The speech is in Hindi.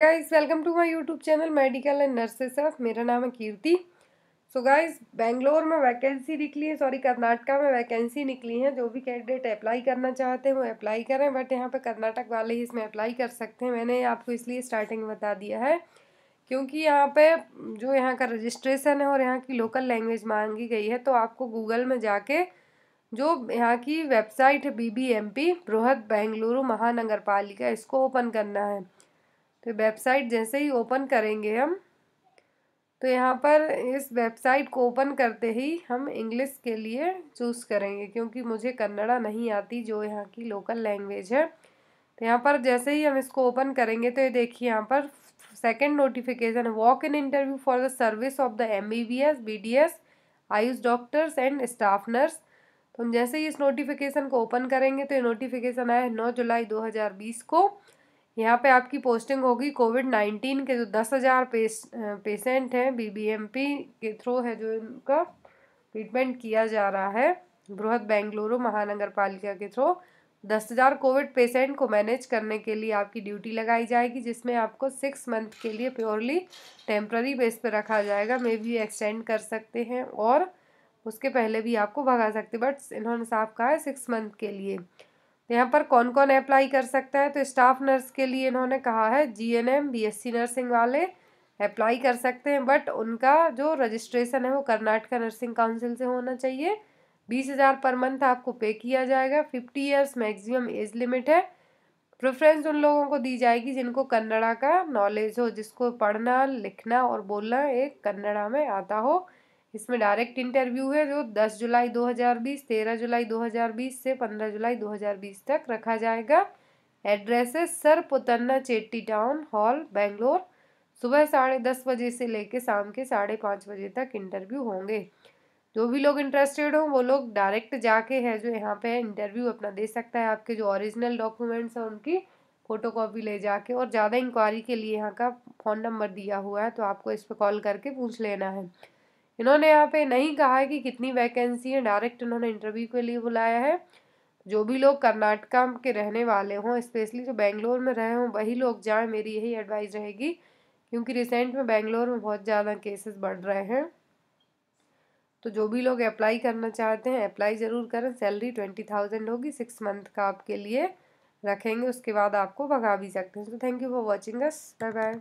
Guys welcome to my YouTube channel medical and nurses of मेरा नाम है कीर्ति। सो गाइस बेंगलोर में वैकेंसी निकली है सॉरी कर्नाटका में वैकेंसी निकली है। जो भी कैंडिडेट अप्लाई करना चाहते हैं, वो अप्लाई करें बट यहाँ पे कर्नाटक वाले ही इसमें अप्लाई कर सकते हैं। मैंने आपको इसलिए स्टार्टिंग में बता दिया है, क्योंकि यहाँ पे जो यहाँ का रजिस्ट्रेशन है और यहाँ की लोकल लैंग्वेज मांगी गई है तो आपको गूगल में जाके जो यहाँ की वेबसाइट है बी बी एम पी बृहद बेंगलुरु महानगर पालिका इसको ओपन करना है। तो वेबसाइट जैसे ही ओपन करेंगे हम तो यहाँ पर इस वेबसाइट को ओपन करते ही हम इंग्लिश के लिए चूज़ करेंगे, क्योंकि मुझे कन्नड़ा नहीं आती जो यहाँ की लोकल लैंग्वेज है। तो यहाँ पर जैसे ही हम इसको ओपन करेंगे तो ये देखिए यहाँ पर second notification walk in interview for the service of the M B B S B D S AYUSH doctors and staff nurse तो हम जैसे ही इस नोटिफिकेशन को ओपन करेंगे तो ये नोटिफिकेशन आया है नौ जुलाई दो हज़ार बीस को। यहाँ पे आपकी पोस्टिंग होगी कोविड नाइन्टीन के जो दस हज़ार पेश पेशेंट हैं बीबीएमपी के थ्रू है जो इनका ट्रीटमेंट किया जा रहा है, बृहद बेंगलुरु महानगर पालिका के थ्रू दस हज़ार कोविड पेशेंट को मैनेज करने के लिए आपकी ड्यूटी लगाई जाएगी, जिसमें आपको सिक्स मंथ के लिए प्योरली टेम्प्ररी बेस पर रखा जाएगा। मे भी एक्सटेंड कर सकते हैं और उसके पहले भी आपको भगा सकते बट इन्होंने साफ़ कहा है सिक्स मंथ के लिए। यहाँ पर कौन कौन अप्लाई कर सकता है? तो स्टाफ नर्स के लिए इन्होंने कहा है जीएनएम बीएससी नर्सिंग वाले अप्लाई कर सकते हैं बट उनका जो रजिस्ट्रेशन है वो कर्नाटका नर्सिंग काउंसिल से होना चाहिए। बीस हज़ार पर मंथ आपको पे किया जाएगा fifty years maximum age limit है। प्रेफरेंस उन लोगों को दी जाएगी जिनको कन्नड़ा का नॉलेज हो, जिसको पढ़ना, लिखना और बोलना एक कन्नड़ा में आता हो। इसमें डायरेक्ट इंटरव्यू है जो 10 जुलाई 2020 13 जुलाई 2020 से 15 जुलाई 2020 तक रखा जाएगा। एड्रेस है Sir Puttanna Chetty Town Hall, Bangalore. सुबह साढ़े दस बजे से लेके शाम के साढ़े पाँच बजे तक इंटरव्यू होंगे। जो भी लोग इंटरेस्टेड हों, वो लोग डायरेक्ट जाके है जो यहाँ पे इंटरव्यू अपना दे सकता है आपके जो ओरिजिनल डॉक्यूमेंट्स हैं उनकी फ़ोटो कॉपी ले जाके। और ज़्यादा इंक्वायरी के लिए यहाँ का फ़ोन नंबर दिया हुआ है तो आपको इस पर कॉल करके पूछ लेना है। इन्होंने यहाँ पे नहीं कहा है कि कितनी वैकेंसी है डायरेक्ट इन्होंने इंटरव्यू के लिए बुलाया है। जो भी लोग कर्नाटका के रहने वाले हों स्पेशली जो बेंगलोर में रहे हों, वही लोग जाएँ, मेरी यही एडवाइस रहेगी। क्योंकि रिसेंट में बेंगलोर में बहुत ज़्यादा केसेस बढ़ रहे हैं। तो जो भी लोग अप्लाई करना चाहते हैं अप्लाई ज़रूर करें। सैलरी ट्वेंटी थाउज़ेंड होगी सिक्स मंथ का आपके लिए। रखेंगे, उसके बाद आपको भगा भी सकते हैं। तो thank you for watching us bye bye